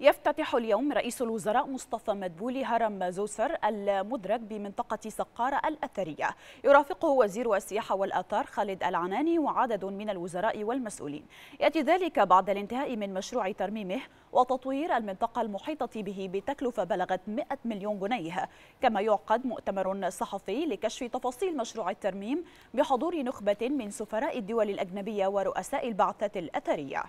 يفتتح اليوم رئيس الوزراء مصطفى مدبولي هرم زوسر المدرج بمنطقة سقارة الأثرية. يرافقه وزير السياحة والآثار خالد العناني وعدد من الوزراء والمسؤولين. يأتي ذلك بعد الانتهاء من مشروع ترميمه وتطوير المنطقة المحيطة به بتكلفة بلغت 100 مليون جنيه. كما يعقد مؤتمر صحفي لكشف تفاصيل مشروع الترميم بحضور نخبة من سفراء الدول الأجنبية ورؤساء البعثات الأثرية.